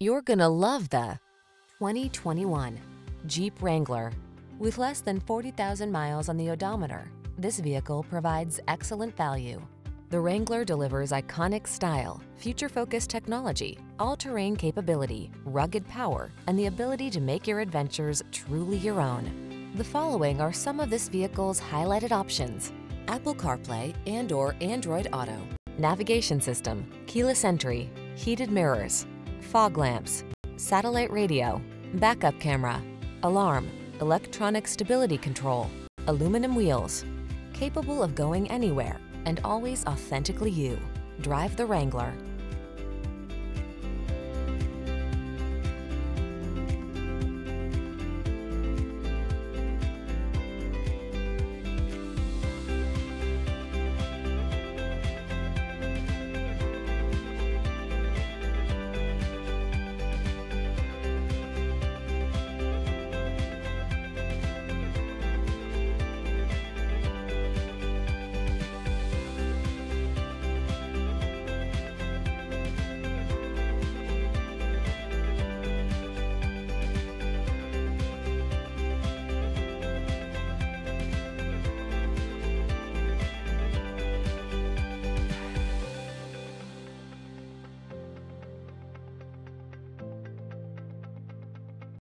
You're gonna love the 2021 Jeep Wrangler. With less than 40,000 miles on the odometer, this vehicle provides excellent value. The Wrangler delivers iconic style, future-focused technology, all-terrain capability, rugged power, and the ability to make your adventures truly your own. The following are some of this vehicle's highlighted options. Apple CarPlay and or Android Auto, navigation system, keyless entry, heated mirrors, fog lamps, satellite radio, backup camera, alarm, electronic stability control, aluminum wheels, capable of going anywhere and always authentically you. Drive the Wrangler.